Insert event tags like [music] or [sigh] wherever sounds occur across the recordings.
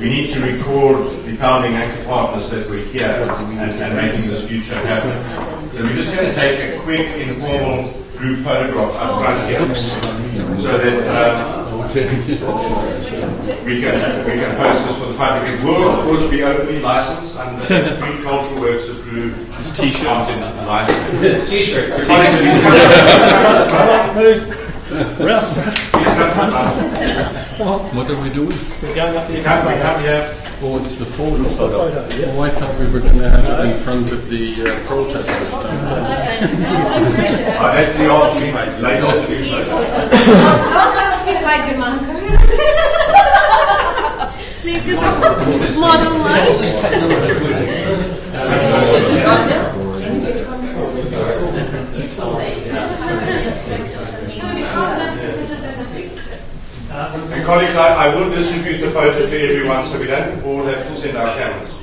we need to record the founding anchor partners that were here and, and making this future happen. So we're just going to take a quick informal group photograph up front here so that um, we can we can post this for the public. It will of course be openly licensed under Free Cultural Works approved T-shirts. content license. T-shirt. [laughs] Please come up. What are we doing? We're going up the Come, come here. Oh, it's the photo. photo, yeah. Oh, I thought we were going to have it in front of the uh, protesters. [laughs] Oh, that's the old thing, mate. Late old thing, mate. [laughs] Model line. This And colleagues, I, I will distribute the photo to everyone so we don't all have to send our cameras.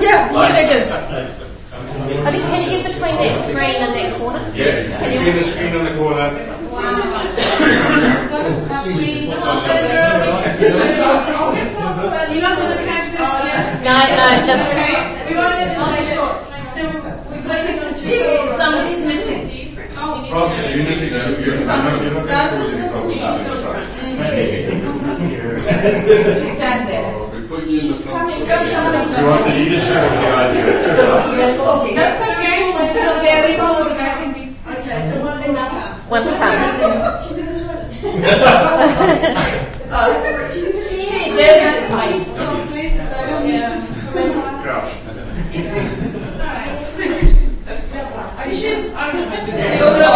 Yeah, look at this. I think, can you get between that screen and that corner? Yeah, can between the screen and the corner. You're not gonna catch this yet. No, no, just, We want it to be short. So we're waiting on two. Somebody's missing. Francis, you need to go. You're you're not you're not going to cause any problems. Stand there. We put you in the front. Come. You want the leadership of the idea. That's okay. So very forward, I can be. Okay, so one in that one comes. She's in the toilet. See, there it is. I so places I don't need to. Crouch. She's. I don't know.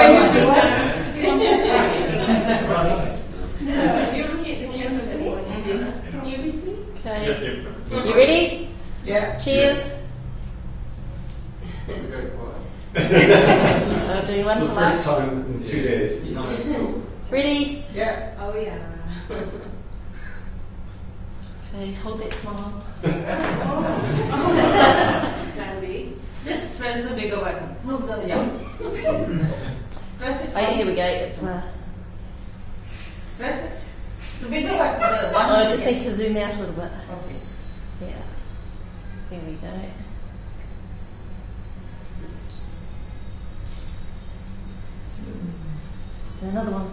If you look at the camera, can you be seen? Okay. You ready? Yeah. Cheers. I'll do one for First last. time in two days. [laughs] Ready? Yeah. Oh, yeah. [laughs] Okay, hold that smile. Can be. Just press the bigger button. No, the, yeah. Press it. Oh, here we go. It's, uh, Press it. The bigger button, the one. oh, I just need to zoom out a little bit. Okay. Yeah. There we go. Another one.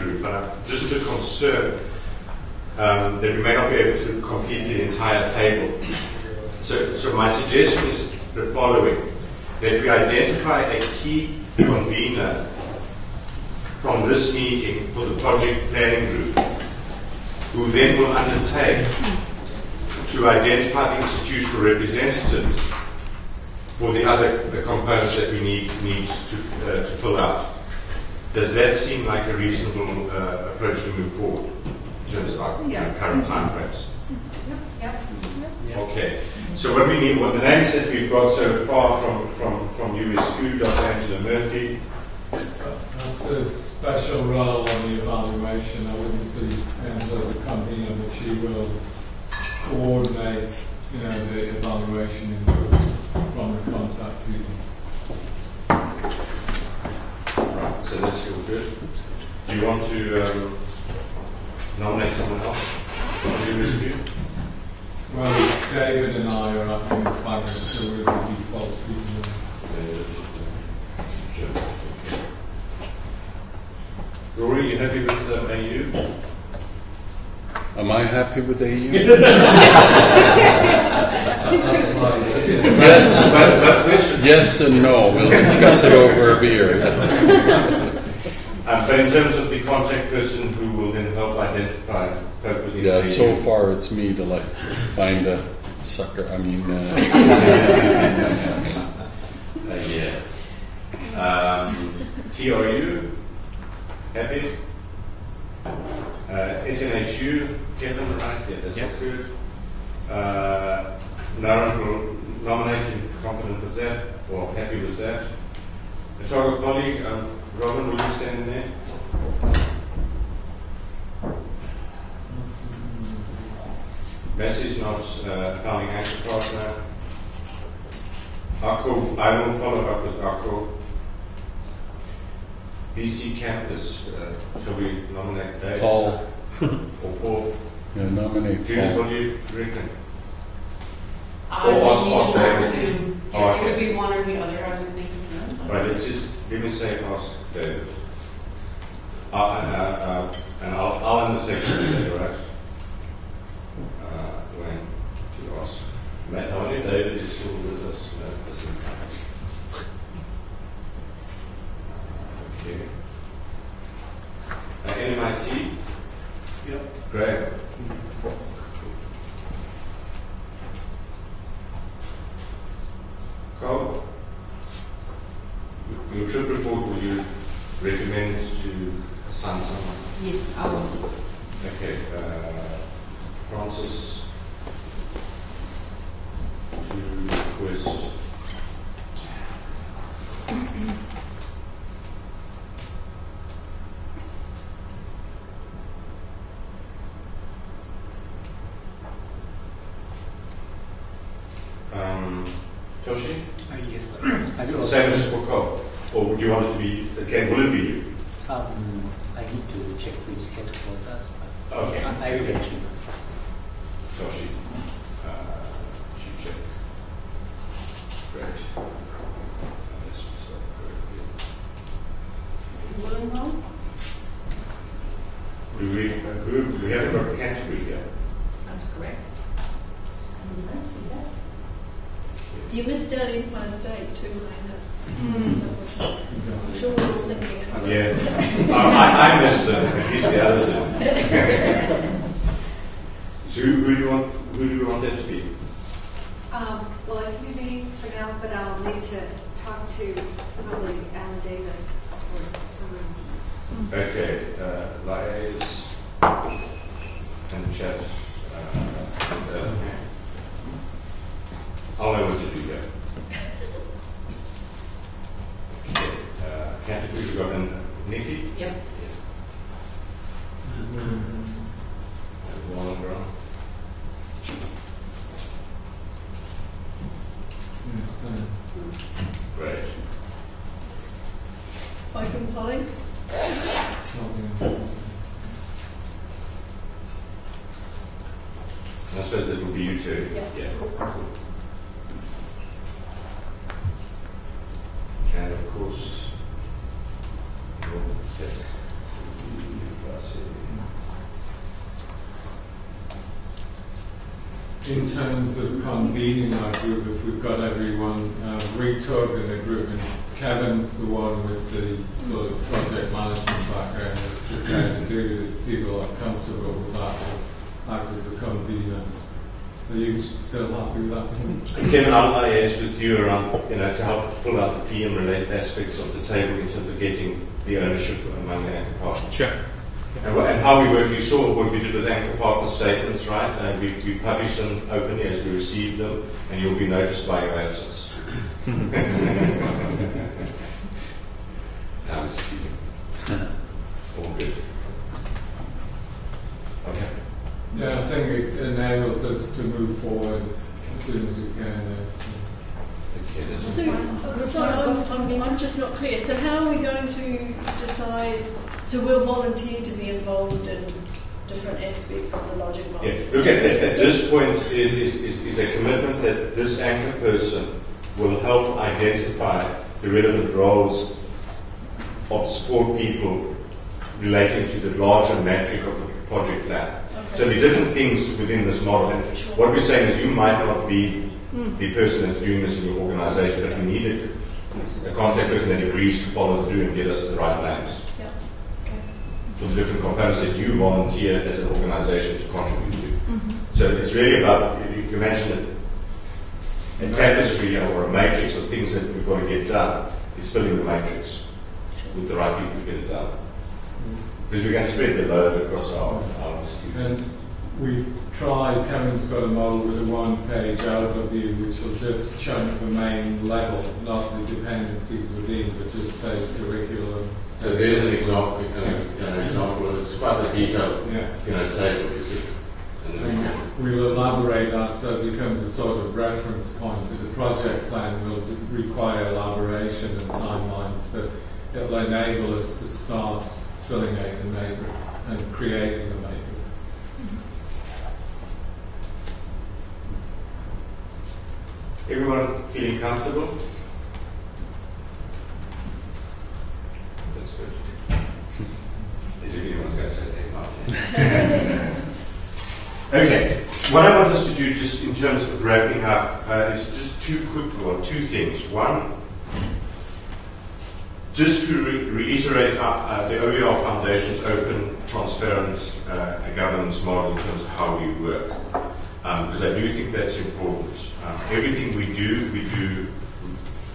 Group. I'm just a bit um, that we may not be able to complete the entire table. So, so my suggestion is the following: that we identify a key convener from this meeting for the project planning group, who then will undertake to identify the institutional representatives for the other the components that we need need to, uh, to fill out. Does that seem like a reasonable uh, approach to move forward in terms of our Yeah. current timeframes? Yep. Okay. So what we need, well, the names that we've got so far from from from you is Stu, Dr. Angela Murphy. That's a special role on the evaluation. I wouldn't see Angela as a convener, but she will coordinate, you know, the evaluation input from the contact people. Right. So that's all good. Do you want to um, nominate someone else? You, Ms. Stu? Well, David and I are acting as banners, so we're the default people. Rory, you happy with the AU? Am I happy with AU? [laughs] But, yes, yes and no. We'll discuss it over a beer. Yes. um, but in terms of the contact person who will then help identify folk Yeah, AU, so far it's me to like find a sucker. I mean, uh, [laughs] Uh, yeah. Um, TRU, happy? Uh, SNHU, Kevin, right? Yeah, that's all good. Uh, Naren will nominate you, confident with that, or happy with that. The target colleague, um, Robin, will you stand in there? Message not uh, founding anchor partner. Akko, I will follow up with Akko. BC Campus, uh, shall we nominate Dave? Paul, Or Paul? yeah, nominate Judith, what Paul. do you reckon? I Or would ask- need ask to David. Oh, yeah, okay. It would be one or the other, I would think. no? Right, let's just, give me a second, ask David. Uh, uh, uh, and I'll, I'll undertake to say, right? Uh, when to ask. Matt, I wonder if David is still with us. No, doesn't. Okay. Uh, NMIT? Yep. Great. Carl? Your trip report, will you recommend to assign someone? Yes, I will. Okay, uh, Francis, to request. Um, Toshi? Uh, yes, sir. I will Same also, as for Carl, or would you want it to be, again, will it be you? um, I need to check with headquarters, but Okay. I I will let you know. Toshi, uh, should check. Great. Let's start correctly. Willingham? We, we, we haven't got Canterbury here. That's correct. You missed out Empire State too, I know. I'm sure we're all thinking it. Yeah. [laughs] I, I, I missed them, at least the other did. So who, who do you want, who do you want that to be? Um, well, it can be me for now, but I'll need to talk to probably Alan Davis or someone. Okay, uh, liaise and chat. Uh, and, uh, I'll know what to do here. Okay, uh, Canterbury, we got an Nikki Yep. and Wallenborough. Yes, uh, Great. Michael Polly? something. That's suppose it will be you two. Yeah. And of course, well, that's- In terms of convening our group, if we've got everyone, uh, Rick Tug in the group, and Kevin's the one with the sort of project management background, is prepared to do it if people are comfortable with that, or act as a convener. Are you still happy with that? And Kevin, I'll liaise with you around, you know, to help fill out the PM related aspects of the table in terms of getting the ownership among the anchor partners. Sure. And, and how we work, you saw what we did with anchor partner statements, right? And we, we publish them openly as we receive them, and you'll be noticed by your answers. [laughs] No, I'm. All good. Okay. Yeah, I think it enables us to move forward as soon as we can. uh, So, sorry, I'm, I'm, I'm just not clear. So how are we going to decide, so we'll volunteer to be involved in different aspects of the logic model? Yeah, look at, at, at this point is, is, is a commitment that this anchor person will help identify the relevant roles of support people relating to the larger metric of the project plan. So there are different things within this model. And what we're saying is you might not be hmm. the person that's doing this in your organization, but you need a, a contact person that agrees to follow through and get us the right plans. Okay. For the different components that you volunteer as an organization to contribute to. Mm-hmm. So it's really about, if you mentioned a, a tapestry or a matrix of things that we've got to get done, it's filling the matrix with the right people to get it done. Mm-hmm. Because we can spread the load across our, our institutions. We've tried, Kevin's got a model with a one-page overview which will just chunk the main level, not the dependencies within, but just say curriculum. So there's an example, you know, you know, example, it's quite a detailed, Yeah. you know, table, you see. We can And we'll elaborate that so it becomes a sort of reference point. The project plan will require elaboration and timelines, but it'll enable us to start filling out the matrix and creating the matrix. Everyone feeling comfortable? That's good. As if anyone's going to say hey, [laughs] okay, what I want us to do, just in terms of wrapping up, uh, is just two quick, well, two things. One, just to re- reiterate uh, uh, the OER Foundation's open, transparent uh, governance model in terms of how we work, because I do think that's important. Um, everything we do, we do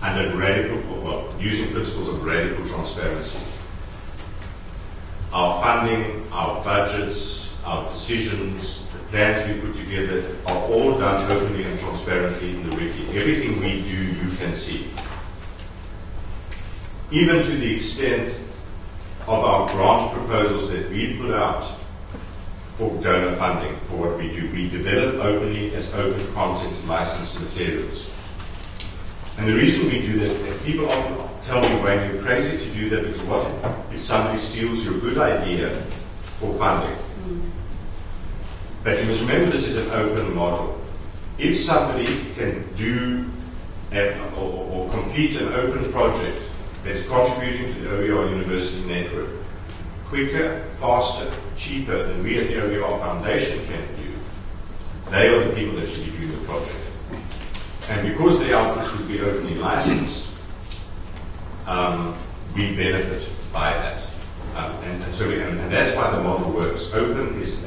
under radical, well, using principles of radical transparency. Our funding, our budgets, our decisions, the plans we put together are all done openly and transparently in the wiki. Everything we do, you can see even to the extent of our grant proposals that we put out for donor funding for what we do. We develop openly as open content licensed materials. And the reason we do that, people often tell me, Wayne, you're crazy to do that because what if somebody steals your good idea for funding? But you must remember this is an open model. If somebody can do or, or complete an open project that's contributing to the OER University network quicker, faster, cheaper than we at the OER Foundation can do, they are the people that should doing the project. And because the outputs would be openly licensed, um, we benefit by that. Um, and, and so we, and, and that's why the model works. Open is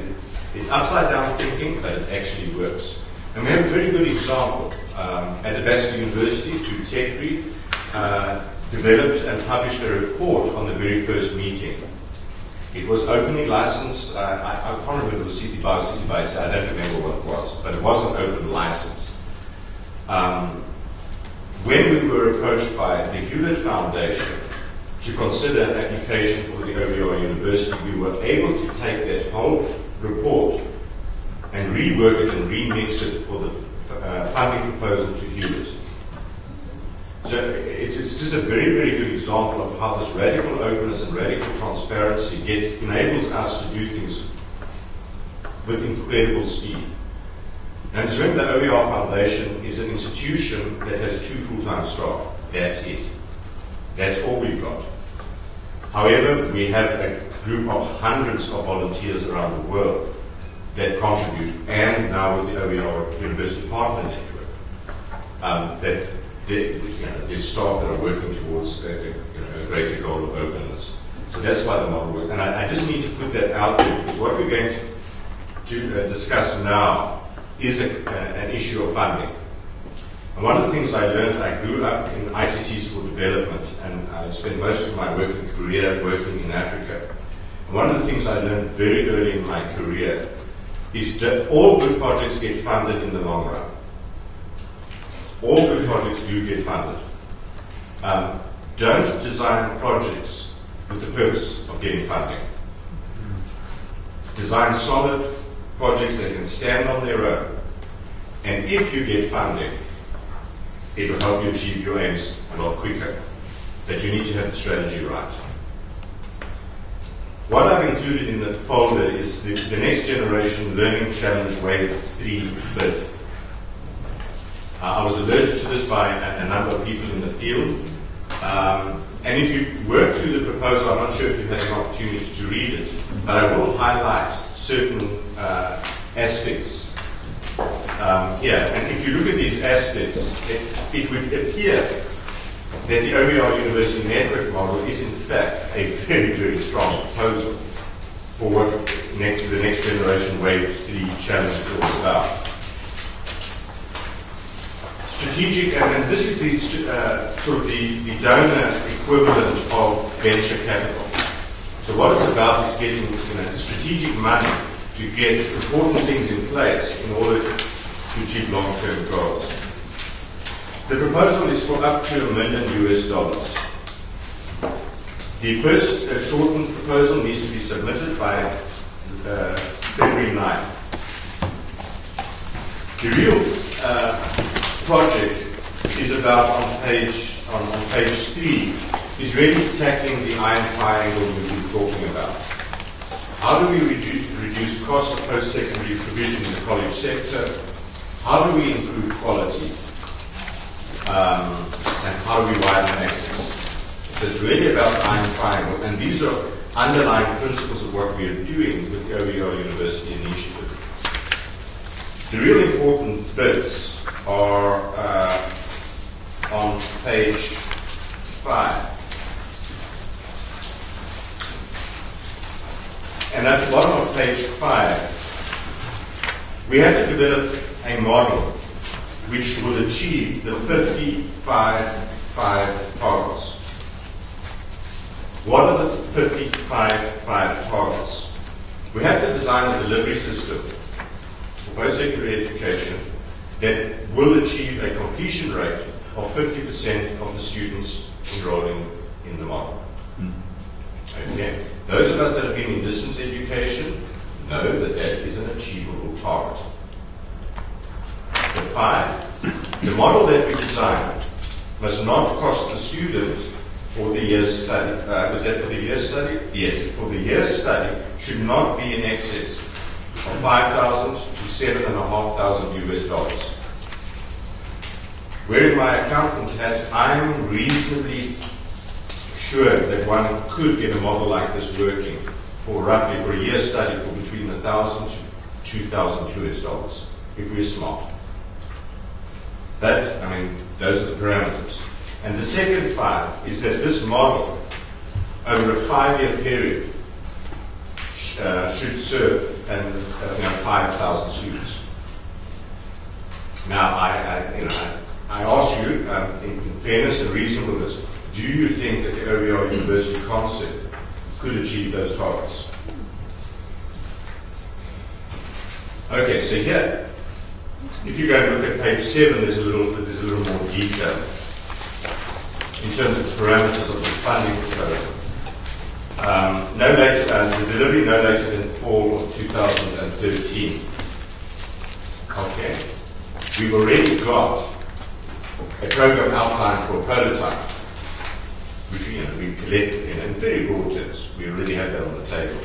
it's upside down thinking, but it actually works. And we have a very good example um, at the Basque University through TechRead. Uh, developed and published a report on the very first meeting. It was openly licensed. Uh, I, I can't remember if it was CC BY or CC BY, I don't remember what it was, but it was an open license. Um, when we were approached by the Hewlett Foundation to consider an application for the OER University, we were able to take that whole report and rework it and remix it for the uh, funding proposal to Hewlett. So it is just a very, very good example of how this radical openness and radical transparency gets enables us to do things with incredible speed. And to remember, the OER Foundation is an institution that has two full-time staff. That's it. That's all we've got. However, we have a group of hundreds of volunteers around the world that contribute, and now with the OER University Partner Network, um, that know, there's staff that are working towards a, a, you know, a greater goal of openness. So that's why the model works. And I, I just need to put that out there because what we're going to, to uh, discuss now is a, uh, an issue of funding. And one of the things I learned, I grew up in ICTs for development, and I spent most of my working career working in Africa. And one of the things I learned very early in my career is that all good projects get funded in the long run. All good projects do get funded. Um, don't design projects with the purpose of getting funding. Design solid projects that can stand on their own. And if you get funding, it will help you achieve your aims a lot quicker. But you need to have the strategy right. What I've included in the folder is the, the Next Generation Learning Challenge Wave 3 bid. Uh, I was alerted to this by a, a, number of people in the field. Um, and if you work through the proposal, I'm not sure if you've had an opportunity to read it, but I will highlight certain uh, aspects um, here. And if you look at these aspects, it, it would appear that the OER University Network model is in fact a [laughs] very, very strong proposal for what next, the next generation Wave 3 challenge is all about. Strategic, and this is the uh, sort of the, the donor equivalent of venture capital. So what it's about is getting you know, strategic money to get important things in place in order to achieve long-term goals. The proposal is for up to a million US dollars. The first uh, shortened proposal needs to be submitted by uh, February 9. The real uh, project is about on page on, on page three is really tackling the iron triangle we've been talking about. How do we reduce, reduce costs of post-secondary provision in the college sector? How do we improve quality? Um, and how do we widen access? So it's really about the iron triangle, and these are underlying principles of what we are doing with the OER University Initiative. The really important bits are uh, on page five. And at the bottom of page five, we have to develop a model which will achieve the 55 five targets. What are the 55 five targets? We have to design a delivery system for post-secondary education that will achieve a completion rate of 50% of the students enrolling in the model. Okay. Those of us that have been in distance education know that that is an achievable target. The five, the model that we design must not cost the student for the year study. Uh, was that for the year study? Yes, for the year study should not be in excess of 5,000 to 7,500 US dollars. Wearing my accountant hat, I'm reasonably sure that one could get a model like this working for roughly for a year study for between 1,000 to 2,000 US dollars if we're smart. That, I mean, those are the parameters. And the second five is that this model, over a five-year period, uh, should serve and uh, you know, 5,000 students. Now, I, I, you know, I, I ask you, um, in, in fairness and reasonableness, do you think that the OER University concept could achieve those targets? Okay, so here, if you go and look at page seven, there's a little, there's a little more detail in terms of the parameters of the funding proposal. Um, no later, uh, the delivery no later than fall of 2013. Okay. We've already got a program outline for a prototype, which you know, we collected in, very broad terms. We already have that on the table.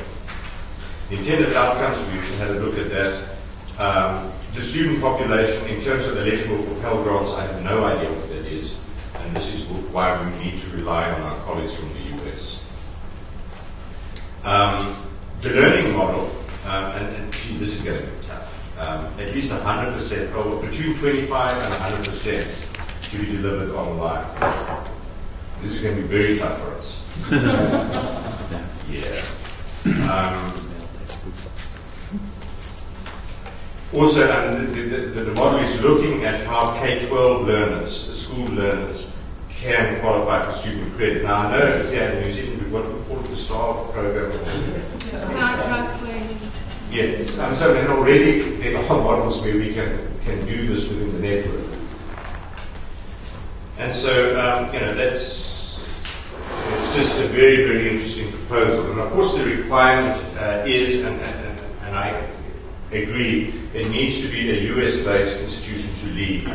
The intended outcomes, we can have a look at that. Um, the student population, in terms of eligible for Pell Grants, I have no idea what that is, and this is why we need to rely on our colleagues from the. Um, the learning model, um, and, and this is going to be tough, um, at least 100%, or between 25 and 100% to be delivered online. This is going to be very tough for us. [laughs] yeah. Um, also, um, the, the, the, the model is looking at how K-12 learners, school learners, can qualify for student credit. Now, I know here in New Zealand we've got what the STAR program. [laughs] Yes, and so then already there are models where we can, can do this within the network. And so, um, you know, that's, it's just a very, very interesting proposal. And of course the requirement uh, is, and, and, and I agree, it needs to be a US-based institution to lead.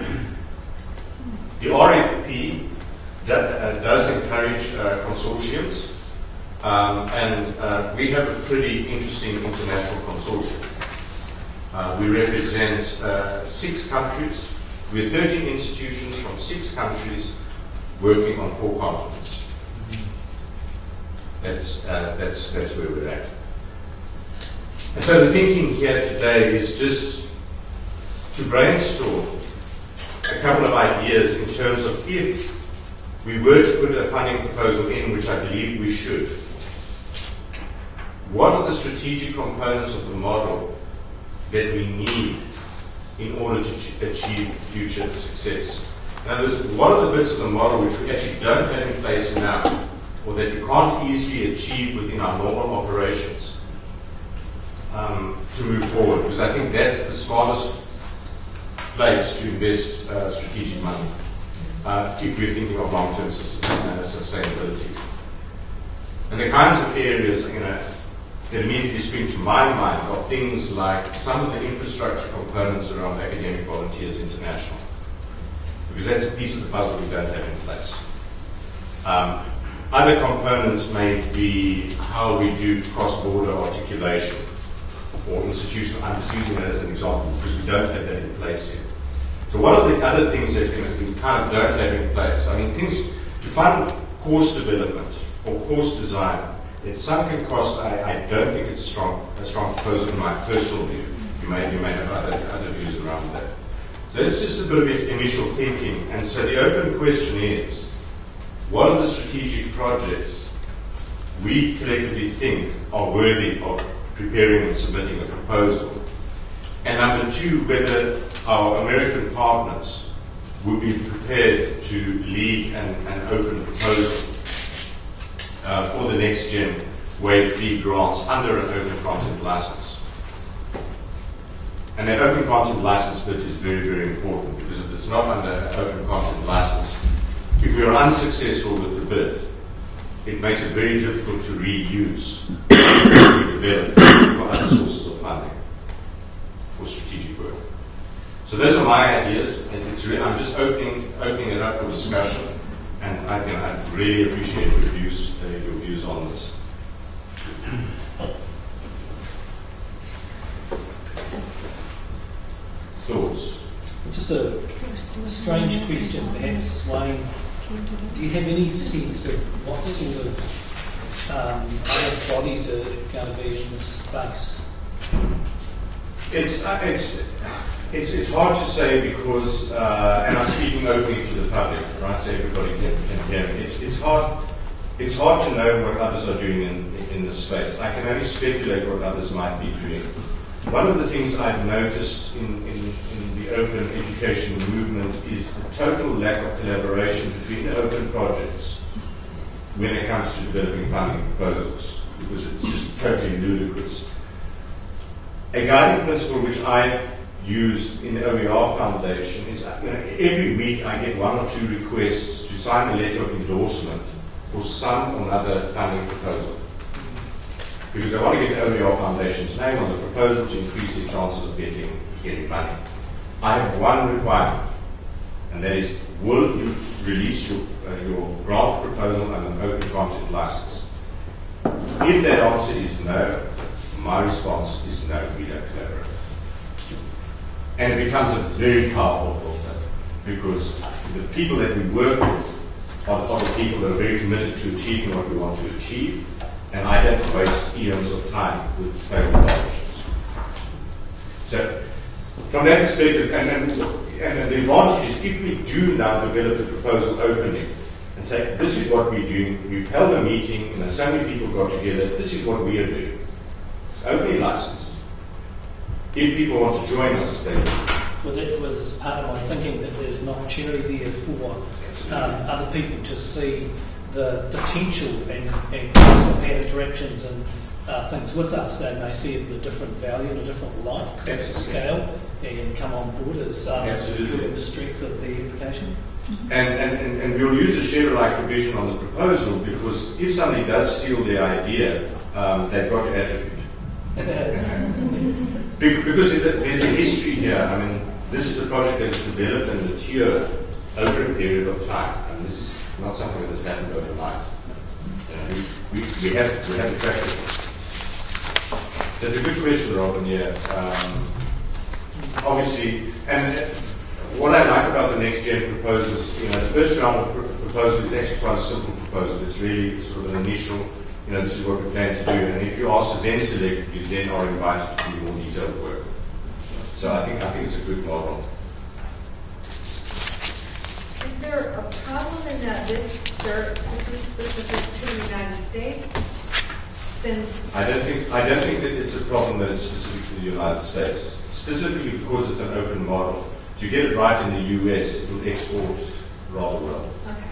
The RFP that, uh, does encourage uh, consortiums, um, and uh, we have a pretty interesting international consortium. Uh, we represent uh, six countries, have 13 institutions from six countries working on four continents. That's, uh, that's, that's where we're at. And so the thinking here today is just to brainstorm a couple of ideas in terms of if we were to put a funding proposal in, which I believe we should, what are the strategic components of the model that we need in order to achieve future success? In other words, what are the bits of the model which we actually don't have in place now, or that we can't easily achieve within our normal operations um, to move forward? Because I think that's the smartest place to invest uh, strategic money uh, if we're thinking of long-term uh, sustainability. And the kinds of areas you know, that immediately spring to my mind are things like some of the infrastructure components around Academic Volunteers International, because that's a piece of the puzzle we don't have in place. Um, other components may be how we do cross-border articulation or institutional, I'm just using that as an example because we don't have that in place yet. So one of the other things that we kind of don't have in place? I mean, things to fund course development or course design, it's sunken cost. I, I don't think it's a strong, a strong proposal in my personal view. You may, you may have other, other views around that. So it's just a bit of initial thinking. And so the open question is, what are the strategic projects we collectively think are worthy of preparing and submitting a proposal? And number two, whether our American partners would be prepared to lead an, an open proposal uh, for the next gen wave three grants under an open content license. And that open content license bit is very, very important because if it's not under an open content license, if we are unsuccessful with the bid, it makes it very difficult to reuse [coughs] we develop for other sources of funding for strategic work. So those are my ideas, and really, I'm just opening opening it up for discussion, and I, know, I really appreciate your views uh, your views on this. Thoughts? Just a strange question, perhaps, Wayne. Do you have any sense of what sort of um, other bodies are going to be in this space? It's, uh, it's, it's, it's hard to say because, uh, and I'm speaking openly to the public, right, so everybody can, can hear me. It's, it's, hard, it's hard to know what others are doing in, in this space. I can only speculate what others might be doing. One of the things I've noticed in, in, in the open education movement is the total lack of collaboration between the open projects when it comes to developing funding proposals, because it's just totally ludicrous. A guiding principle which I've used in the OER Foundation is you know, every week I get one or two requests to sign a letter of endorsement for some or another funding proposal. Because I want to get the OER Foundation's name on the proposal to increase the chances of getting, getting money. I have one requirement, and that is, will you release your, uh, your grant proposal under an open content license? If that answer is no, my response is no, we don't collaborate. And it becomes a very powerful filter because the people that we work with are are the people that are very committed to achieving what we want to achieve. And I don't waste eons of time with failed politicians. So, from that perspective, and, and, and the advantage is if we do now develop the proposal openly and say, this is what we're doing, we've held a meeting, you know, so many people got together, this is what we are doing. It's openly licensed. If people want to join us, they Well, that was part of my thinking that there's an opportunity there for um, other people to see the potential and, and had interactions and uh, things with us. They may see it in a different value, in a different light, perhaps a Absolutely. scale, and come on board as um, Absolutely. building the strength of the application. And, and, and, and we'll use a share alike provision on the proposal because if somebody does steal the idea, um, they've got to attribute. [laughs] Be- Because there's a, there's a history here. I mean, this is a project that is developed and matured over a period of time. And this is not something that has happened overnight. You know, we, we, we have, we have a track record. So it's a good question, Robin, yeah. Um, obviously, and uh, what I like about the next gen proposals, you know, the first round of pr- proposals is actually quite a simple proposal. It's really sort of an initial, you know, this is what we plan to do. And if you are then selected, you then are invited more detailed work. So I think I think it's a good model. Is there a problem in that this cert, this is specific to the United States? Since, I don't think I don't think that it's a problem that it's specific to the United States. Specifically because it's an open model. If you get it right in the US, it will export rather well. okay.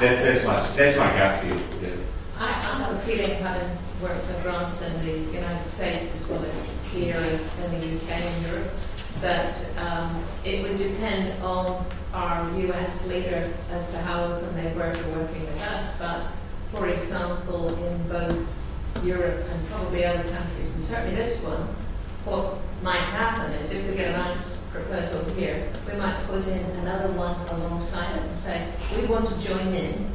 That, that's my that's my gut feel. Yeah. I, I have a feeling, having worked on grants in the United States as well as here in, in the UK and Europe, But um, it would depend on our US leader as to how open they were to working with us. But, for example, in both Europe and probably other countries, and certainly this one, what might happen is if we get a nice proposal here, we might put in another one alongside it and say, we want to join in.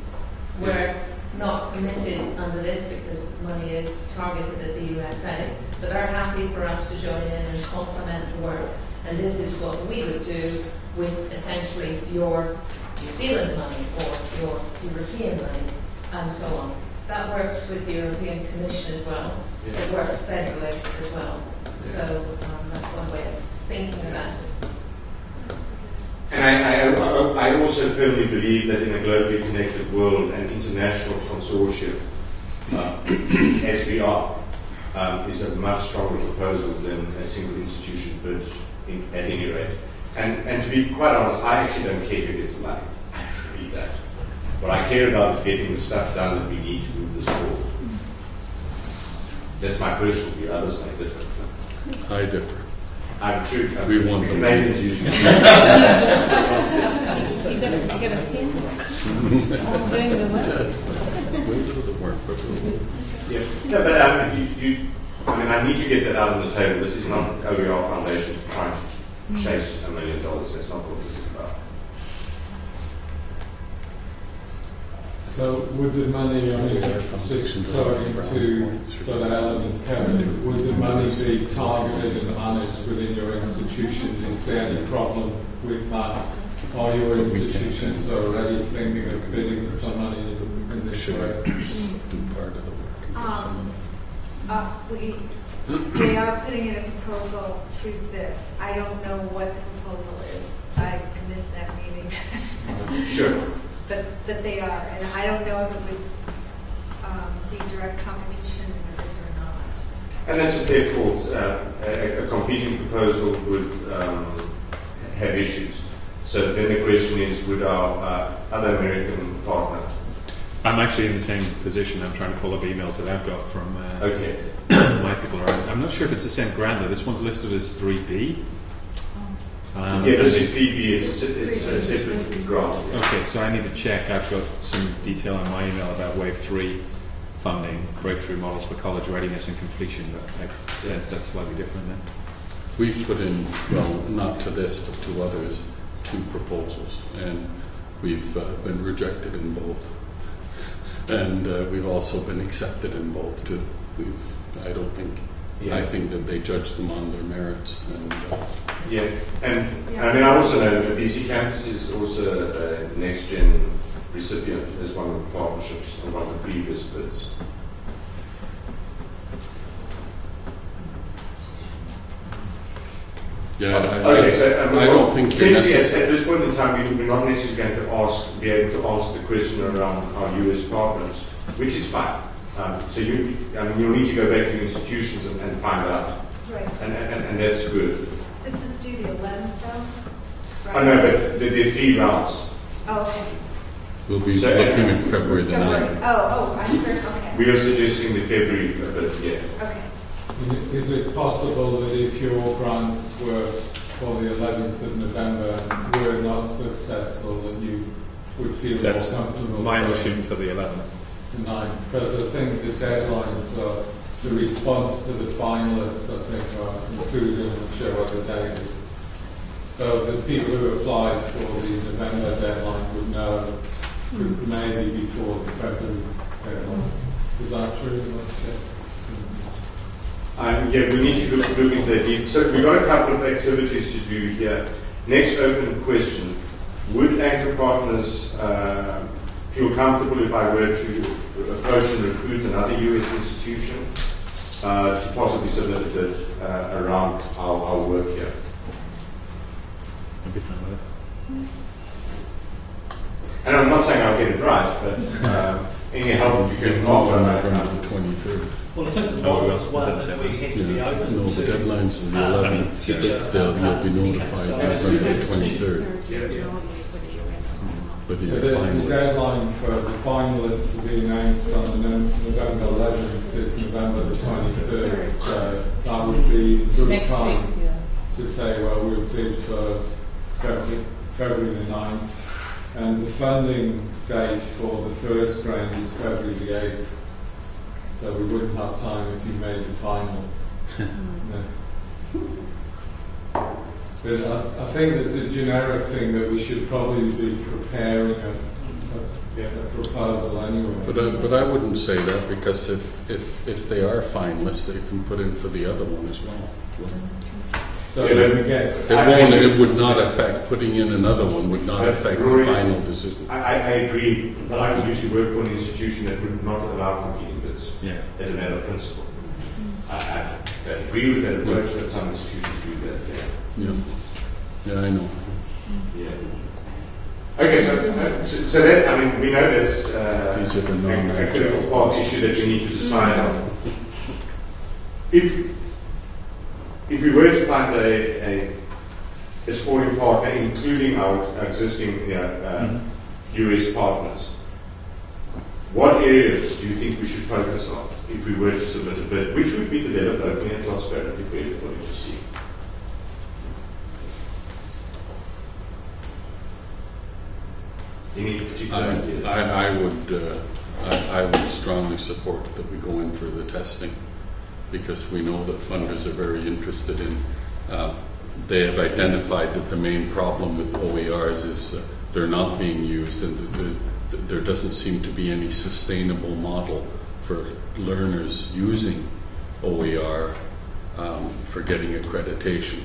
We're not permitted under this because money is targeted at the USA, but they are happy for us to join in and complement the work. And this is what we would do with essentially your New Zealand money or your European money and so on. That works with the European Commission as well. It works federally as well. So um, that's one way of thinking about it. And I, I, I also firmly believe that in a globally connected world, an international consortium, uh, [clears throat] as we are, um, is a much stronger proposal than a single institution bid in, at any rate. And, and to be quite honest, I actually don't care who gets the money. I don't. What I care about is getting the stuff done that we need to move this forward. That's my personal view. Others may differ. I differ. I'm true. I'm We want the Canadians [laughs] usually. You gotta, you gotta stand there. I'm doing the work. Yes. We'll do the work, but Yeah, no, but um, you, you, I mean, I need to get that out on the table. This is not OER Foundation trying to chase a million dollars. That's not what this is So would the money, I mean, just talking to sort of Alan and Kevin, would the money be targeted and managed within your institution? Is there any problem with that? Are your institutions already thinking of bidding for money in in this way? do part of the work. Um, Uh, we, they are putting in a proposal to this. I don't know what the proposal is. I missed that meeting. Sure. But, but they are, and I don't know if it would, um, be direct competition with this or not. And that's a fair call. Uh, a, a competing proposal would um, have issues. So then the question is, would our uh, other American partner, I'm actually in the same position. I'm trying to pull up emails that I've got from uh, okay, my people around. I'm not sure if it's the same grant. This one's listed as 3B. Um, yeah, this is BB. It's a, it's a separate grant. Okay, so I need to check. I've got some detail in my email about Wave 3 funding, breakthrough models for college readiness and completion, but I sense that's slightly different then. We've put in, well, not to this, but to others, two proposals, and we've uh, been rejected in both. And uh, we've also been accepted in both, too. We've, I don't think Yeah. I think that they judge them on their merits and uh, Yeah, and I mean, I also know that BC Campus is also a next gen recipient as one of the partnerships and one of the previous bids. yeah, I, Okay, so um, I don't think you're potentially at, necessary. at this point in time, we- we're not necessarily going to ask, be able to ask the question around our US partners, which is fine. Um, so you, I mean, you'll need to go back to your institutions and, and find out, Right. and, and, and that's good. This is due the eleventh though? I know, but there there are three rounds. Oh, okay. We'll be So- looking at February the February. 9th. Oh, oh, I'm sorry, okay. We are suggesting the February, but yeah. Okay. Is it possible that if your grants were for the 11th of November and were not successful, that you would feel That's more comfortable? my for for the 11th. Tonight, because I think the deadlines, uh, the response to the finalists, I think, are included in the date is. So the people who applied for the November deadline would know maybe before the February deadline. Is that true? Um, yeah, we need to look, look into that. So we've got a couple of activities to do here. Next open question. Would Anchor Partners uh, feel comfortable if I were to approach and recruit another US institution uh, to possibly submit a bid uh, around our, our work here? I'd be fine with it. And I'm not saying I'll get it right, but um, any help you can offer, I might November 23rd. Well, I think the model well, is is one that that we have to be open no, to. the deadline's is the uh, I mean, 11th. future but they'll, you'll be notified so- the 23rd, Yeah, yeah. Whether The you're the finalists. deadline for the finalists to be announced on the November 11th is November the 23rd. So that would be good Next week, time yeah. to say, well, we'll bid for February, February the 9th. And the funding date for the first round is February the 8th. So we wouldn't have time if you made the final. [laughs] No. But I, I think it's a generic thing that we should probably be preparing a, a, a proposal anyway. But I, but I wouldn't say that because if, if, if they are finalists, they can put in for the other one as well. So Yeah, then but- we get, It won't, it would not affect, putting in another one would not But affect the final decision. I, I, I agree, but I could usually work for an institution that would not allow competing bids. Yeah. as a matter of principle. I, I, agree with that approach that some institutions do that, yeah. Yeah, yeah, I know. yeah. Okay, so, uh, so, so that, I mean, we know that's uh, These are the a, a critical part issue that we need to decide on. If, if we were to find a, a, a scoring partner, including our existing you know, uh, US partners, what areas do you think we should focus on if we were to submit a bid, which would be developed openly and transparently for everybody to see? Any particular I, ideas? I, I would, uh, I, I would strongly support that we go in for the testing because we know that funders are very interested in. Uh, they have identified that the main problem with OERs is uh, they're not being used and that the, there doesn't seem to be any sustainable model for learners using OER um, for getting accreditation.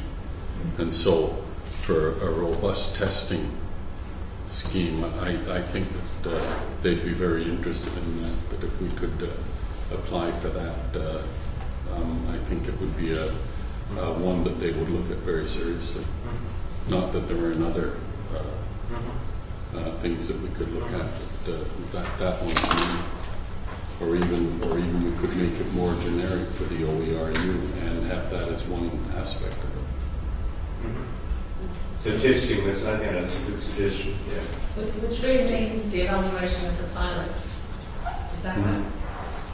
And so, for a robust testing scheme, I, I think that uh, they'd be very interested in that, that if we could uh, apply for that, uh, um, I think it would be a, uh, one that they would look at very seriously. Not that there were other uh, uh, things that we could look at, but uh, that, that one, or even, or even we could make it more generic for the OERU and have that as one aspect of it. So testing, that's, I think that's a good suggestion, yeah. Which which really means the evaluation of the pilot. Is that right?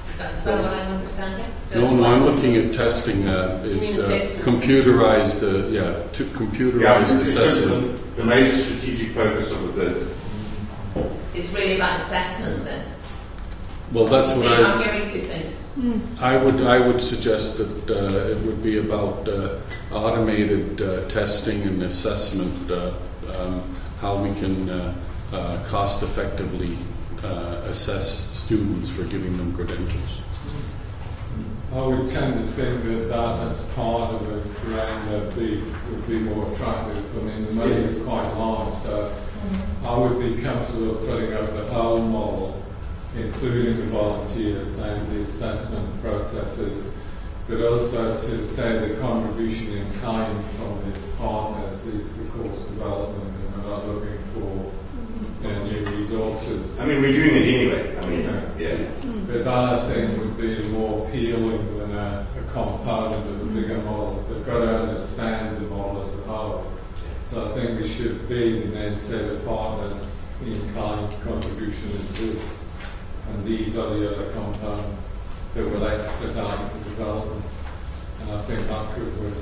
Is that, is that what I'm understanding? No, no, I'm looking at testing, uh, You mean is uh, assessment? computerized, uh, yeah, to Yeah, computerized it's assessment. the, the major strategic focus of the bid. It's really about assessment then. Well, that's See, what I'm I, hearing two things. I would, I would suggest that uh, it would be about uh, automated uh, testing and assessment, uh, um, how we can uh, uh, cost effectively uh, assess students for giving them credentials. I would tend to think that that as part of a grander bid would be more attractive. I mean, the money is quite large, so I would be comfortable putting up the whole model, including the volunteers and the assessment processes, but also to say the contribution in kind from the partners is the course development and we're not looking for you know, new resources. I mean, we're doing it anyway. I mean, yeah. But that I think would be more appealing than a, a component of a bigger model. They've got to understand the model as a whole. So I think we should be and then say the partners in kind contribution is this, and these are the other components that will expedite the development. And I think that could work.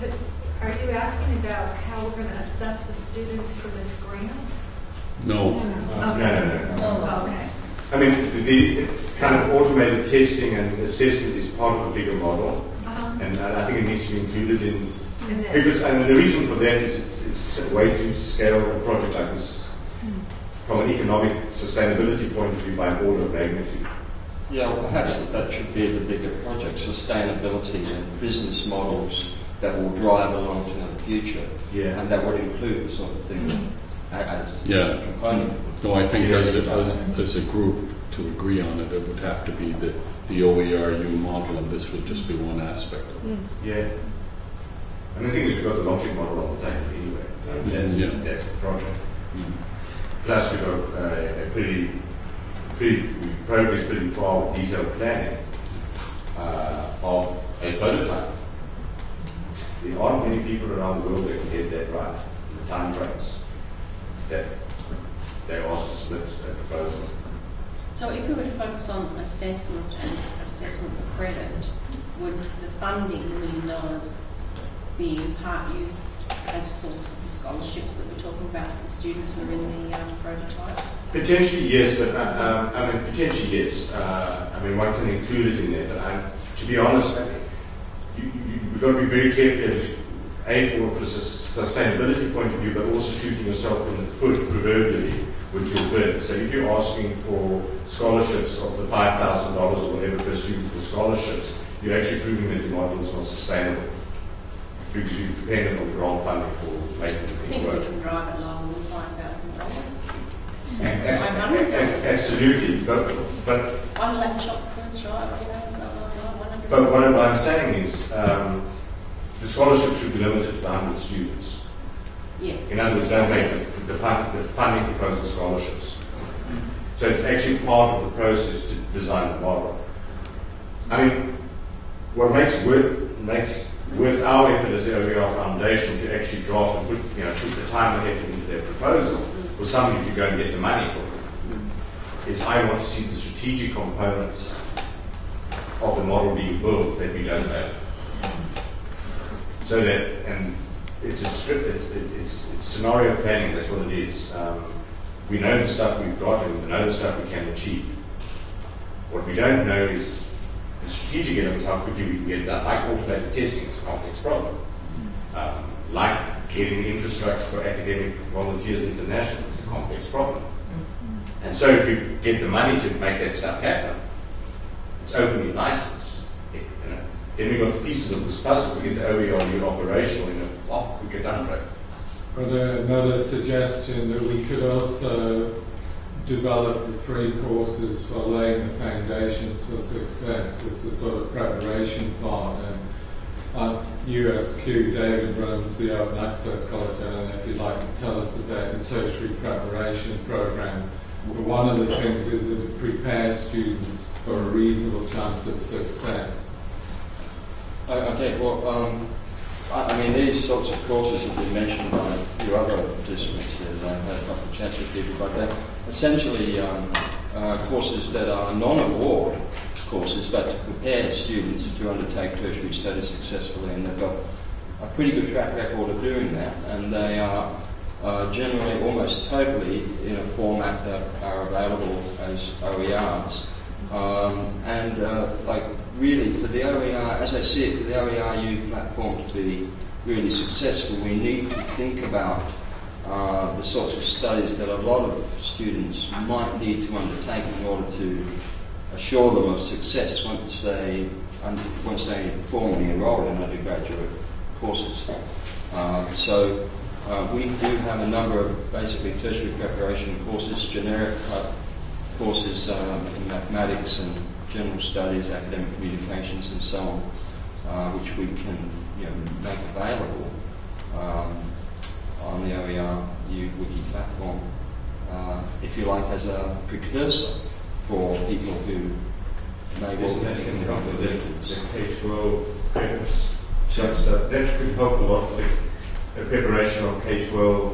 But Are you asking about how we're going to assess the students for this grant? No, No, no, no. Oh, Okay. I mean, the, the kind of automated testing and assessment is part of a bigger model, Uh-huh. and I I think it needs to be included in And then- Because, and the reason for that is it's, it's a way to scale a project like this from an economic sustainability point of view by an order of magnitude. Yeah, well, perhaps that, that should be the bigger project, sustainability and business models that will drive a long-term future. Yeah. And that would include the sort of thing as Yeah. a component. no, I think as a, as, as a group to agree on it, it would have to be the, the OERU model, and this would just be one aspect of it. Yeah. And the thing is, we've got the logic model on the table anyway. Um, that's, Yeah. that's the project. Plus, we've got a pretty, pretty, we've progressed pretty far with detailed planning uh, of a prototype. There aren't many people around the world that can get that right, the time frames that they asked to submit a proposal. So if we were to focus on assessment and assessment for credit, would the funding, the million dollars, be in part used as a source of the scholarships that we're talking about for the students who are in the um, prototype? Potentially, yes, but uh, um, I mean, potentially, yes. Uh, I mean, one can include it in there, but I, to be honest, I mean, you, you, you've got to be very careful, A, for, for sus- sustainability point of view, but also shooting yourself in the foot, proverbially, with your bid. So if you're asking for scholarships of the $5,000 or whatever per student for scholarships, you're actually proving that your model is not sustainable because you're dependent on the grant funding for making the I thing think we work. can drive it lower than five thousand dollars. Hundred? Absolutely, but, but One laptop per child, you know, blah, blah, blah, one hundred. But what I'm saying is, um, the scholarship should be limited to 100 students. Yes. In other words, don't make Yes. the, the, fund, the funding proposal scholarships. So it's actually part of the process to design the model. I mean, what makes worth, makes worth our effort as the OER Foundation to actually draft and put, you know, put the time and effort into their proposal for somebody to go and get the money for it, is I want to see the strategic components of the model being built that we don't have. So that, and it's a script, it's, it's, it's scenario planning, that's what it is. Um, we know the stuff we've got and we know the stuff we can achieve. What we don't know is the strategic elements, how quickly we can get that, Like automated testing, it's a complex problem. Um, like getting the infrastructure for academic volunteers international, it's a complex problem. And so if you get the money to make that stuff happen, it's openly licensed. It, you know, then we got the pieces of this puzzle. We get the OERU operational in a oh, we get done for it. But another suggestion that we could also develop the free courses for laying the foundations for success. It's a sort of preparation part. And at USQ, David runs the Open Access College. I don't know if you'd like to tell us about the tertiary preparation program. But one of the things is that it prepares students for a reasonable chance of success. Okay, well, um, I, mean, these sorts of courses have been mentioned by your other participants here. I've had a couple of chats with people, but they're essentially um, uh, courses that are non-award courses, but to prepare students to undertake tertiary studies successfully, and they've got a pretty good track record of doing that, and they are uh, generally almost totally in a format that are available as OERs. Um, and uh, like really for the OER, as I see it, for the OERU platform to be really successful, we need to think about uh, the sorts of studies that a lot of students might need to undertake in order to assure them of success once they once they formally enroll in undergraduate courses. Um, so uh, we do have a number of basically tertiary preparation courses, generic type courses um, in mathematics and general studies, academic communications, and so on, uh, which we can you know, make available um, on the OER U Wiki platform, uh, if you like, as a precursor for people who may well Isn't be can thinking help about with their the, careers. the K-12 preps? So- So that could help a lot with the preparation of K-12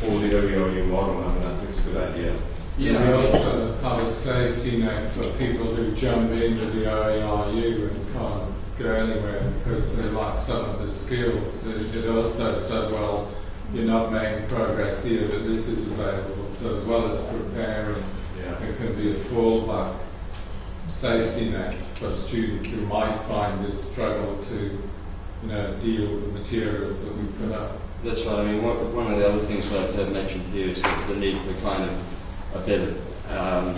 for the OERU model. I mean, I think it's a good idea. Yeah. We also have a safety net for people who jump into the OERU and can't go anywhere because they lack some of the skills. It, it also said, well, you're not making progress here, but this is available. So as well as preparing, Yeah. it can be a fallback safety net for students who might find it struggle to, you know, deal with the materials that we've put up. That's right. I mean, one, one of the other things that I've mentioned here is the need for kind of a bit of um,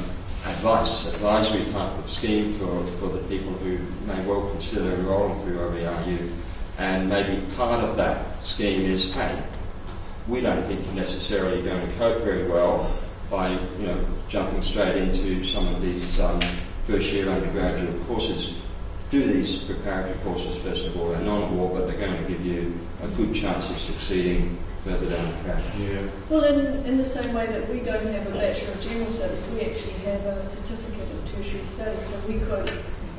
advice, advisory type of scheme for, for the people who may well consider enrolling through OERU. And maybe part of that scheme is, hey, we don't think you're necessarily going to cope very well by, you know, jumping straight into some of these um, first year undergraduate courses. Do these preparatory courses first of all. They're non-award, but they're going to give you a good chance of succeeding further down the track. Yeah. Well, in, in the same way that we don't have a Bachelor of General Studies, we actually have a certificate of tertiary studies, so we could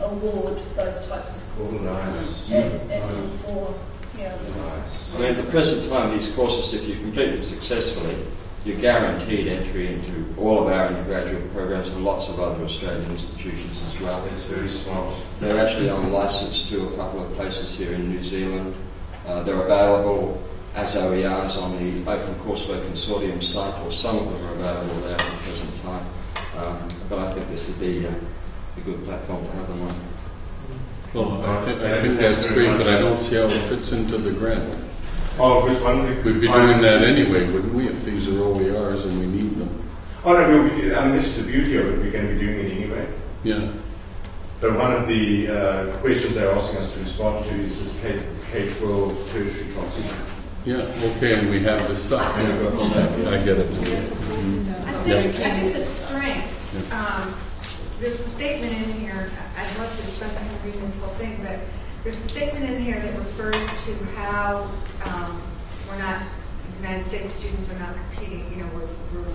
award those types of Oh, courses. nice. At, at level four, yeah. Nice. I mean, at the present time, these courses, if you complete them successfully, you're guaranteed entry into all of our undergraduate programs and lots of other Australian institutions as well. That's very smart. They're actually on license to a couple of places here in New Zealand. Uh, they're available as OERs on the Open Courseware Consortium site, or some of them are available there at the present time. Um, but I think this would be uh, a good platform to have them on. Well, I think, I think that's great, but I don't see how it fits into the grant. Oh, because one of the We'd be doing that anyway, wouldn't we, if these are OERs and we need them? Oh no, we'll be, I mean, this is the beauty of it. We're going to be doing it anyway. Yeah. But one of the uh, questions they're asking us to respond to is this K- K-12 tertiary transition. Yeah, okay, and we have the stuff. And we've got the stuff, yeah. I get it. Mhm. I think, I think the strength, um, there's a statement in here, I'd love to spend time reading this whole thing, but there's a statement in here that refers to how, um, we're not, the United States students are not competing, you know, we're, we're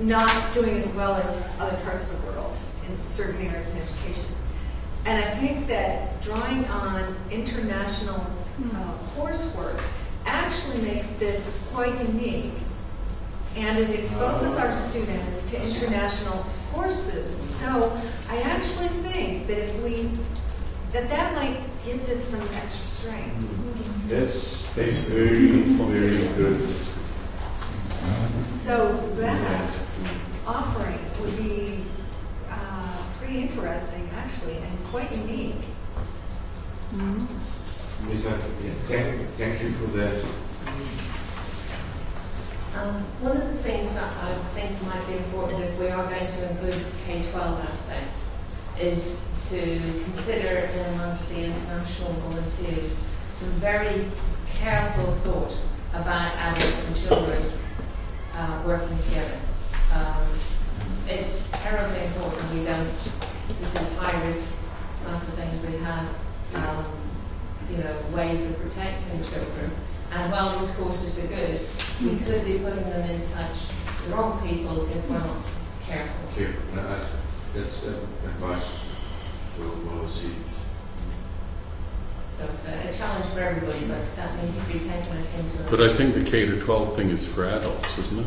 not doing as well as other parts of the world in certain areas in education. And I think that drawing on international uh, coursework actually makes this quite unique. And it exposes our students to international courses. So I actually think that if we, that that might give this some extra strength. That's, that's very, very good. So that offering would be uh, pretty interesting, actually, and quite unique. Ms. Mac- yeah, Thank, thank you for that. Um, one of the things that I think might be important if we are going to include this K-12 aspect is to consider in amongst the international volunteers some very careful thought about adults and children uh, working together. Um, it's terribly important we don't, this is high risk type of things we have, um, you know, ways of protecting children. And while these courses are good, we could be putting them in touch with the wrong people if we're not careful. Careful. No, I- That's uh, advice we'll, we'll receive. So it's a, a challenge for everybody, but that needs to be taken into account. But I think the K to 12 thing is for adults, isn't it?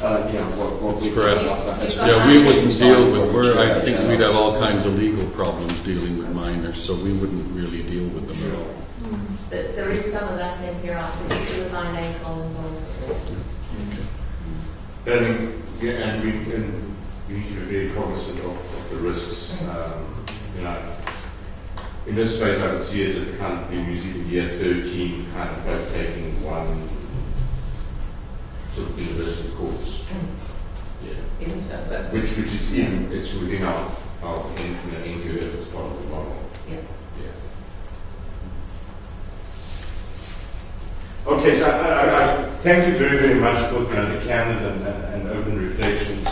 Uh, yeah, what, what It's we for adults. Yeah, we wouldn't deal with, we're, I think we'd have all kinds of legal problems dealing with minors, so we wouldn't really deal with them at all. But there is some of that in here, particularly with line ankle and bone. And, yeah, and we, and we need to be very cognizant of, of the risks. Um, you know, in this space, I would see it as the kind of thing you see the year 13 kind of folk taking one sort of university course. Yeah. in so that which, which is in, it's within our, our, in, you know, NQF as part of the model. Yeah. Yeah. Okay, so I, I, I thank you very, very much for, you know, the candid and, and, open reflections.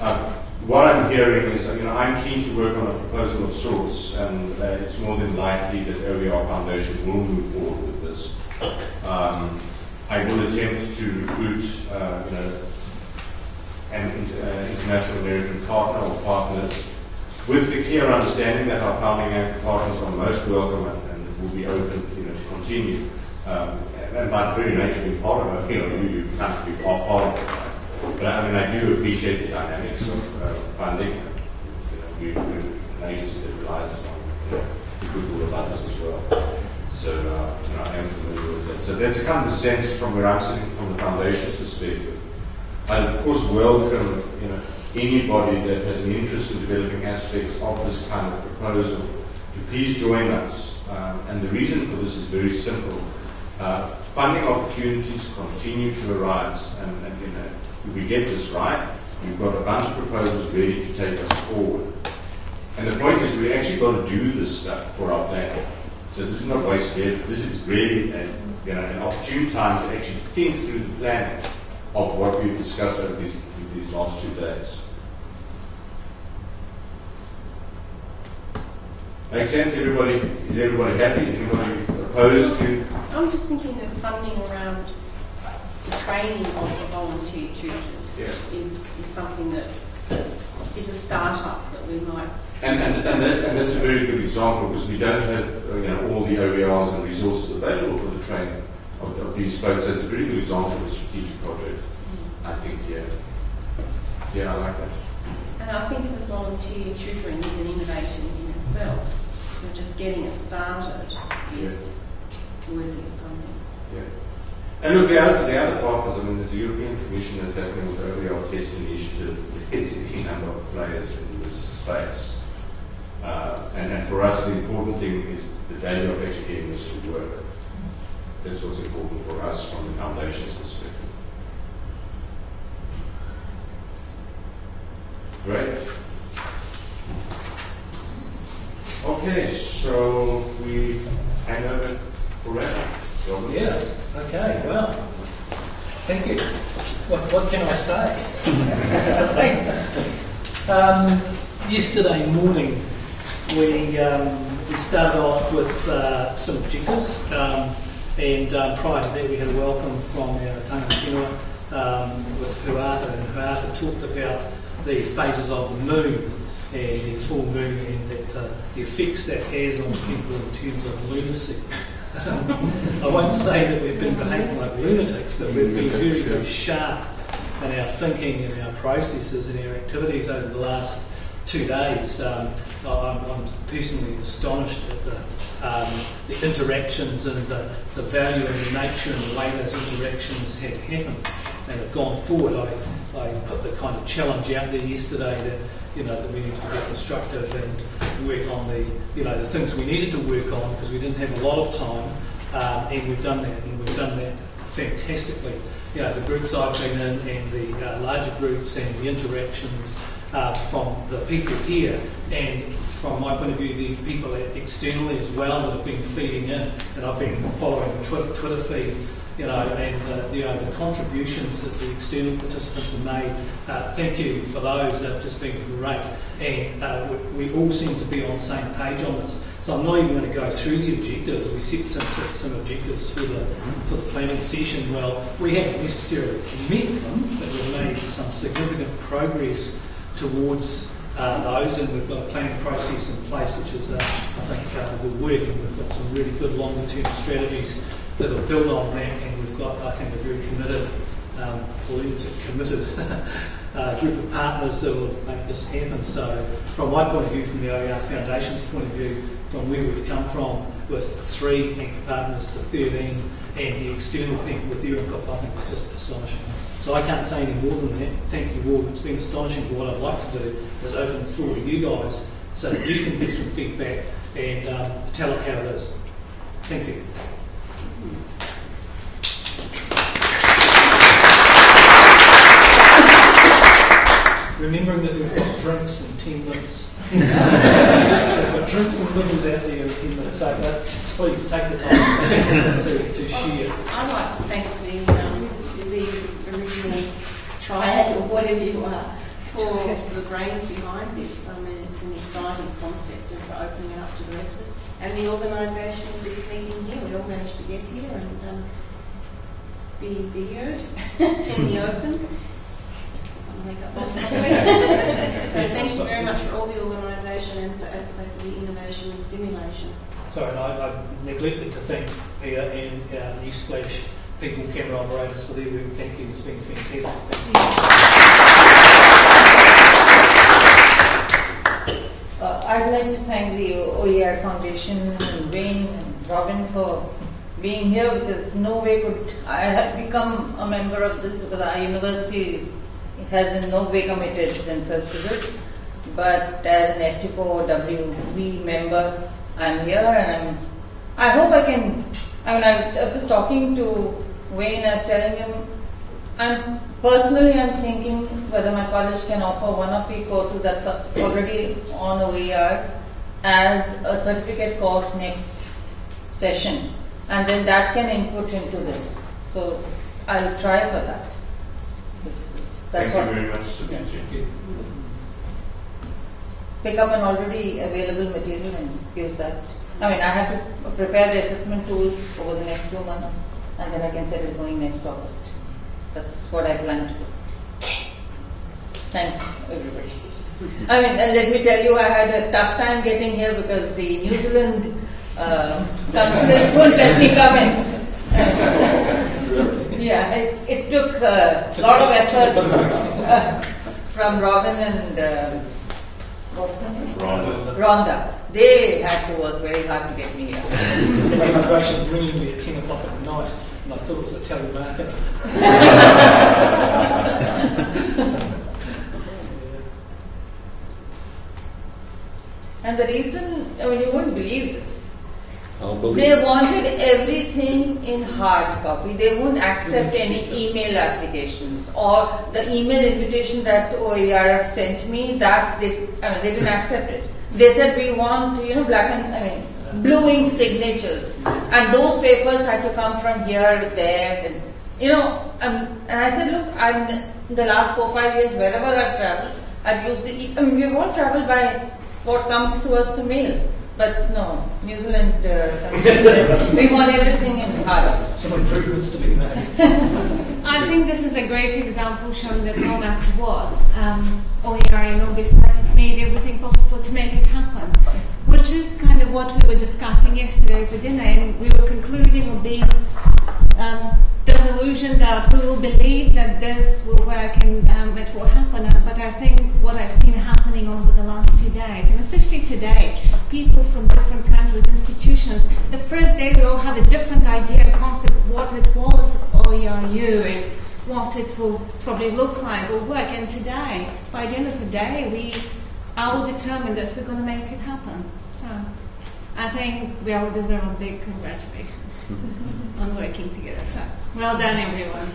Uh, what I'm hearing is, you know, I'm keen to work on a proposal of sorts, and uh, it's more than likely that OER Foundation will move forward with this. Um, I will attempt to recruit, uh, you know, an uh, international American partner or partners with the clear understanding that our founding partners are most welcome and, and will be open, you know, to continue. Um, and, and by nature of being part of it, you know, you, you can't be part, part of it. But I mean, I do appreciate the dynamics of uh, funding. You know, we, an agency that relies on you know, the of others as well. So, uh, you know, I am familiar with that. So that's a kind of sense from where I'm sitting from the foundation's perspective. I of course welcome, you know, anybody that has an interest in developing aspects of this kind of proposal to please join us. Um, and the reason for this is very simple. Uh, funding opportunities continue to arise, and, and you know, if we get this right, we've got a bunch of proposals ready to take us forward. And the point is, we actually got to do this stuff for our planet. So this is not wasted. This is really a, you know, an opportune time to actually think through the plan of what we've discussed over these, these last two days. Make sense, everybody? Is everybody happy? Is anybody opposed to? I'm just thinking that funding around the training of the volunteer tutors Yeah. is, is something that is a startup that we might. And, and, and, that, and that's a very good example because we don't have uh, you know, all the OERs and resources available for the training of, of these folks. That's a very good example of a strategic project. I think, yeah. Yeah, I like that. And I think that volunteer tutoring is an innovation in itself. So just getting it started is Yeah. And look, the other, the other partners, I mean, there's a European Commission that's happening with OER test initiative. It's the number of players in this space. Uh, and, and for us, the important thing is the value of actually getting this to work. That's what's important for us from the foundation's perspective. Great. Okay, so we hand over for Rana. Robert? Yes, okay, well, thank you. What, what can I say? [laughs] um, yesterday morning, we, um, we started off with uh, some objectives, um, and um, prior to that, we had a welcome from our Tangata Whenua um, with Huata, and Huata talked about the phases of the moon and the full moon and that uh, the effects that has on people in terms of lunacy. [laughs] I won't say that we've been behaving like lunatics, but we've been very, very sharp in our thinking and our processes and our activities over the last two days. Um, I'm, I'm personally astonished at the, um, the interactions and the, the value and the nature and the way those interactions had happened and have gone forward. I, I put the kind of challenge out there yesterday that you know that we needed to be constructive and work on the you know the things we needed to work on because we didn't have a lot of time, um, and we've done that and we've done that fantastically. You know the groups I've been in and the uh, larger groups and the interactions uh, from the people here and from my point of view the people externally as well that have been feeding in and I've been following the Twitter, Twitter feed you know, and uh, you know the contributions that the external participants have made. Uh, thank you for those; they've just been great, and uh, we, we, all seem to be on the same page on this. So I'm not even going to go through the objectives. We set some some objectives for the for the planning session. Well, we haven't necessarily met them, but we've made some significant progress towards. Uh, those and we've got a planning process in place which is, uh, I think, uh, will work and we've got some really good longer term strategies that will build on that, and we've got, I think, a very committed, um, committed [laughs] uh, group of partners that will make this happen. So, from my point of view, from the OER Foundation's point of view, from where we've come from with three anchor partners to 13, and the external people with Eurocoop, I think it's just astonishing. So I can't say any more than that. Thank you all. It's been astonishing. But what I'd like to do is open the floor to you guys so that you can give some feedback and um, tell it how it is. Thank you. Remembering that we've got drinks in 10 minutes. we've got drinks and bubbles out there in 10 minutes, so uh, please take the time to, to share. I'd like to thank the, um, the original triad or whatever you are for the brains behind this. I mean, it's an exciting concept of opening it up to the rest of us. And the organisation of this meeting here, we all managed to get here and um, be videoed [laughs] in the [laughs] open. Just put my makeup on properly. But Thank you very much for all the organisation and for, as I say, for the innovation and stimulation. Sorry, and I, I neglected to thank Peter and uh, Newsflash people, camera operators for their work. Thank you, it's been fantastic. Thank you. Uh, I'd like to thank the OER Foundation and Wayne and Robin for being here because no way could I have become a member of this because our university has in no way committed themselves to this. But as an FT4WB member, I'm here and I'm, I hope I can. I mean, I was just talking to Wayne, I was telling him, I'm personally I'm thinking whether my college can offer one of the courses that's already on OER as a certificate course next session, and then that can input into this. So I'll try for that. This is- That's Thank what you very much, Sabine. pick up an already available material and use that. I mean, I have to prepare the assessment tools over the next few months, and then I can set it going next August. That's what I plan to do. Thanks, everybody. I mean, and let me tell you, I had a tough time getting here because the New Zealand uh, consulate [laughs] wouldn't let me come in. And, yeah, it, it took a lot of effort uh, from Robin and um what's her name? Rhonda. Rhonda. They had to work very hard to get me here. Immigration ringing me at 10 o'clock at night, and I thought it was a telemarketer. [laughs] And the reason, I mean, you wouldn't believe this. Believe they wanted everything in hard copy. They won't accept any email applications or the email invitation that OERF sent me. That they, I mean, they didn't accept it. They said we want, you know, black and I mean, blue ink signatures, and those papers had to come from here, there, and you know. Um, and I said, look, I'm in the last four five years wherever I've traveled, I've used the. E- I mean, we've all traveled by what comes to us to mail. But no, New Zealand, uh, we want everything in hard. Some improvements to be made. [laughs] I think this is a great example showing that no matter what, um, OER and Anchor Partners made everything possible to make it happen, which is kind of what we were discussing yesterday for dinner, and we were concluding or being um, disillusioned that we will believe that this will work and um, it will happen. Uh, But I think what I've seen happening over the last two days, and especially today, people from different countries, institutions, the first day we all had a different idea, concept, what it was OERU and what it will probably look like or work. And today, by the end of the day, we are all determined that we're going to make it happen. So I think we all deserve a big congratulations [laughs] on working together. So well done, everyone.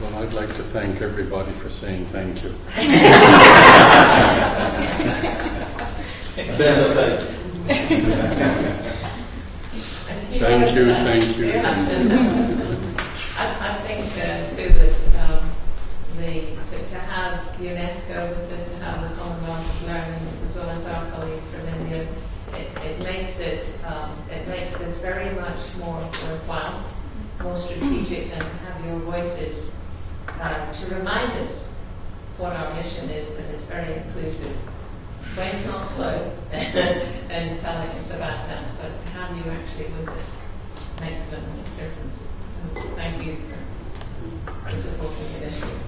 Well, I'd like to thank everybody for saying thank you. [laughs] [laughs] There's a thanks. Thank you, thank you. I, I think uh, too that um, the to, to have UNESCO with us, to have the Commonwealth of Learning as well as our colleague from India, it, it makes it um, it makes this very much more worthwhile, more strategic, and have your voices uh, to remind us what our mission is, that it's very inclusive. Wayne's not slow [laughs] and telling us about that, but to have you actually with us makes an enormous difference. So thank you for, for supporting the initiative.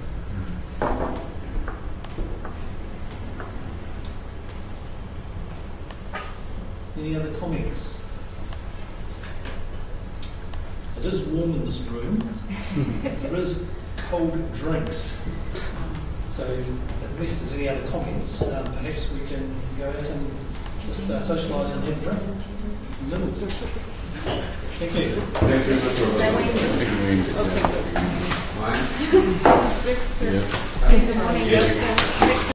Any other comments? It is warm in this room. [laughs] there is cold drinks. So, unless there's any other comments, um, perhaps we can go out and just uh, socialise and have a drink. Little. Thank you. Thank you, Mr. I think we- Good morning. Yes. Yes.